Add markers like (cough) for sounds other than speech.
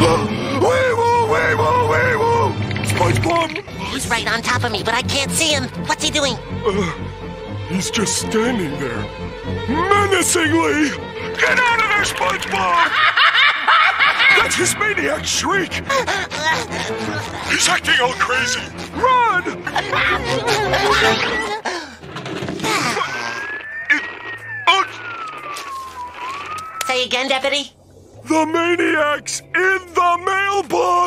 Weevil, Weevil, Weevil! SpongeBob! He's right on top of me, but I can't see him. What's he doing? Uh, he's just standing there, menacingly. Get out of there, SpongeBob! (laughs) That's his maniac shriek! He's acting all crazy! Run! Say again, Deputy? the maniac's in the mailbox!